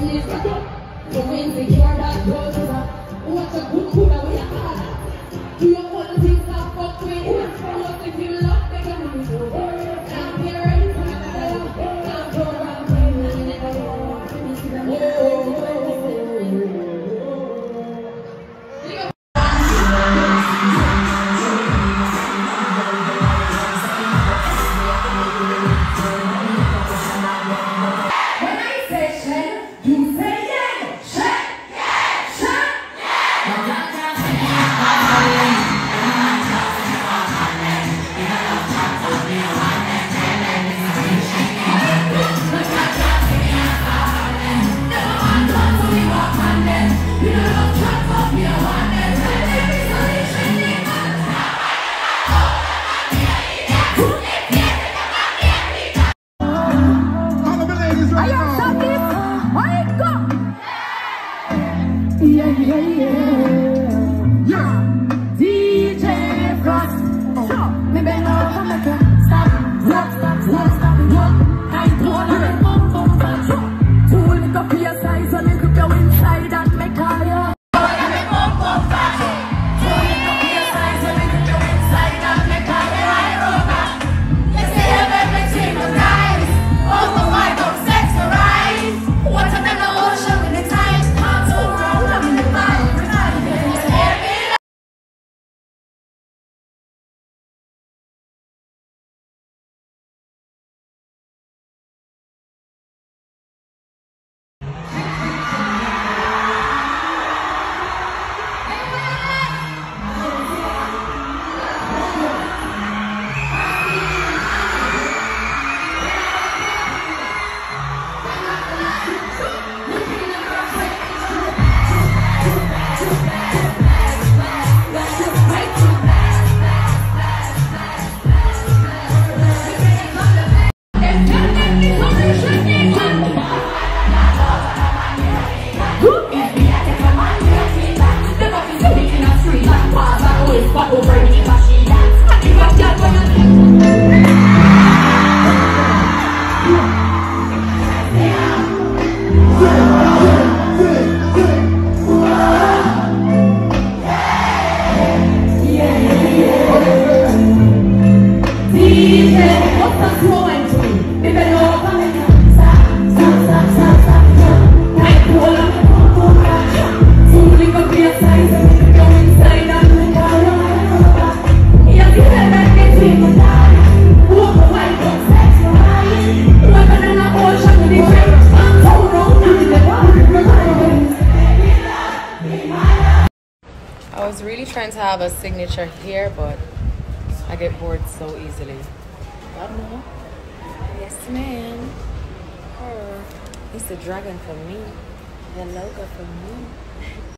When DJ I was trying to have a signature here, but I get bored so easily. Yes, ma'am. Her. It's the dragon for me. The logo for me.